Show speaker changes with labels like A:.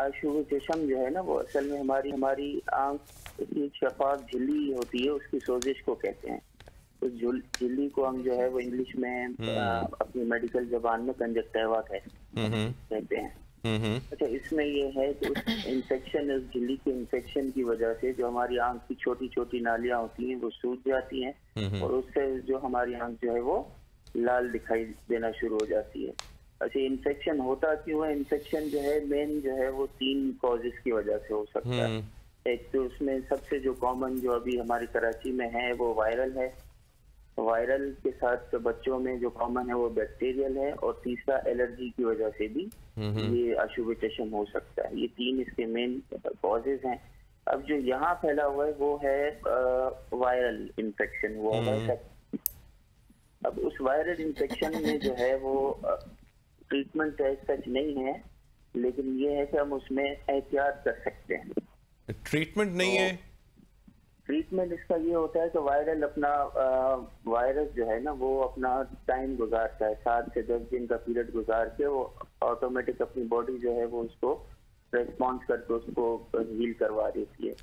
A: आशु चशम जो है ना वो असल में हमारी हमारी आँख की शफाफ झिल्ली होती है उसकी सोजिश को कहते हैं। उस झिल्ली को हम जो है वो इंग्लिश में
B: हम्म।
A: अपनी मेडिकल जबान में कंजक्टिवा कहते
B: हम्म।
A: कहते हैं।
B: हम्म।
A: अच्छा इसमें ये है कि उस इन्फेक्शन उस झिल्ली के इन्फेक्शन की वजह से जो हमारी आँख की छोटी छोटी नालियाँ होती हैं वो सूज जाती हैं
B: हम्म।
A: और उससे जो हमारी आँख जो है वो लाल दिखाई देना शुरू हो जाती है। अच्छा इन्फेक्शन होता क्यों है? इन्फेक्शन जो है मेन जो है वो तीन कॉजेस की वजह से हो सकता है।
B: हम्म।
A: एक तो उसमें सबसे जो कॉमन जो अभी हमारी कराची में है वो वायरल है। वायरल के साथ बच्चों में जो कॉमन है वो बैक्टीरियल है और तीसरा एलर्जी की वजह से भी ये अशुभ चशम हो सकता है। ये तीन इसके मेन कॉजेज हैं। अब जो यहाँ फैला हुआ है वो है वायरल इन्फेक्शन वो। अब उस वायरल इन्फेक्शन में जो है वो ट्रीटमेंट सच नहीं है लेकिन ये है कि हम उसमें एहतियात कर सकते हैं।
B: ट्रीटमेंट नहीं तो, है
A: ट्रीटमेंट इसका ये होता है कि वायरल अपना वायरस जो है ना वो अपना टाइम गुजारता है। सात से दस दिन का पीरियड गुजार के वो ऑटोमेटिक अपनी बॉडी जो है वो उसको रेस्पॉन्स करके उसको हील करवा देती है।